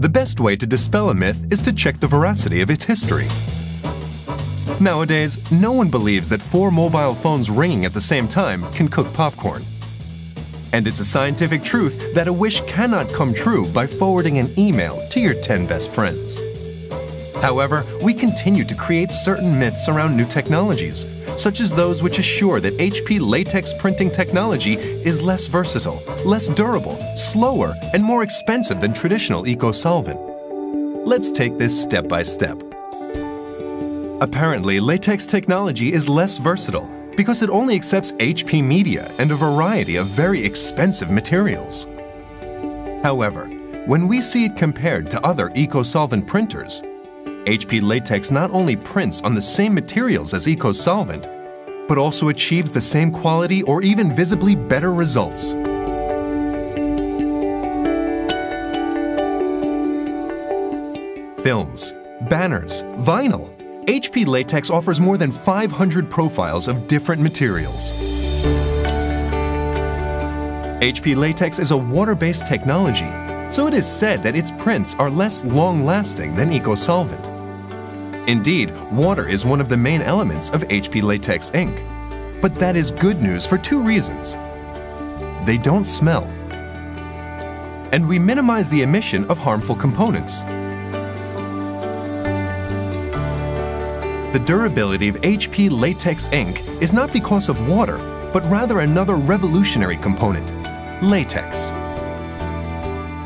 The best way to dispel a myth is to check the veracity of its history. Nowadays, no one believes that four mobile phones ringing at the same time can cook popcorn. And it's a scientific truth that a wish cannot come true by forwarding an email to your 10 best friends. However, we continue to create certain myths around new technologies, such as those which assure that HP latex printing technology is less versatile, less durable, slower, and more expensive than traditional eco-solvent. Let's take this step by step. Apparently, latex technology is less versatile because it only accepts HP media and a variety of very expensive materials. However, when we see it compared to other eco-solvent printers, HP Latex not only prints on the same materials as EcoSolvent, but also achieves the same quality or even visibly better results. Films, banners, vinyl. HP Latex offers more than 500 profiles of different materials. HP Latex is a water-based technology so it is said that its prints are less long-lasting than eco-solvent. Indeed, water is one of the main elements of HP latex ink. But that is good news for two reasons. They don't smell. And we minimize the emission of harmful components. The durability of HP latex ink is not because of water, but rather another revolutionary component, latex.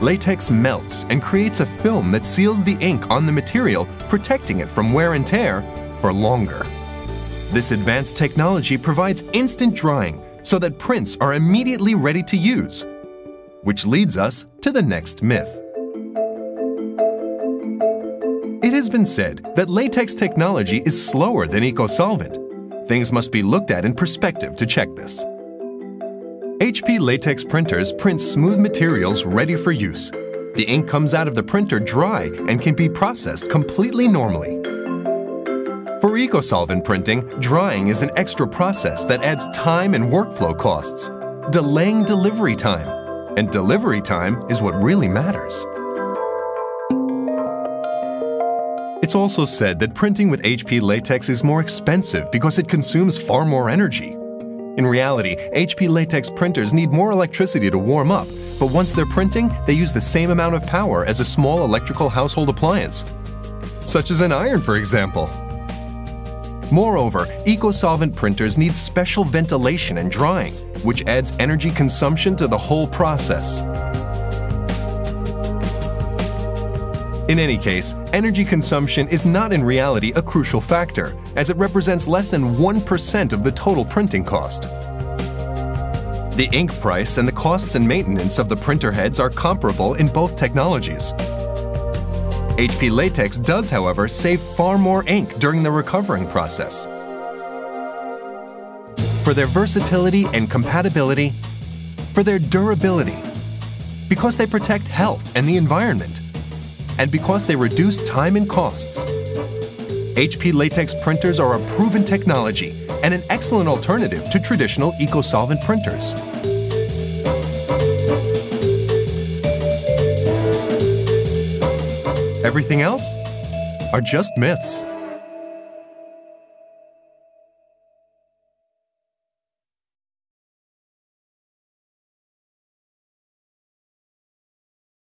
Latex melts and creates a film that seals the ink on the material, protecting it from wear and tear for longer. This advanced technology provides instant drying so that prints are immediately ready to use, which leads us to the next myth. It has been said that latex technology is slower than eco-solvent. Things must be looked at in perspective to check this. HP latex printers print smooth materials ready for use. The ink comes out of the printer dry and can be processed completely normally. For eco-solvent printing, drying is an extra process that adds time and workflow costs, delaying delivery time. And delivery time is what really matters. It's also said that printing with HP latex is more expensive because it consumes far more energy. In reality, HP latex printers need more electricity to warm up, but once they're printing, they use the same amount of power as a small electrical household appliance, such as an iron, for example. Moreover, eco-solvent printers need special ventilation and drying, which adds energy consumption to the whole process. In any case, energy consumption is not in reality a crucial factor, as it represents less than 1% of the total printing cost. The ink price and the costs and maintenance of the printer heads are comparable in both technologies. HP Latex does, however, save far more ink during the recovering process. For their versatility and compatibility, for their durability, because they protect health and the environment, and because they reduce time and costs. HP latex printers are a proven technology and an excellent alternative to traditional eco-solvent printers. Everything else are just myths.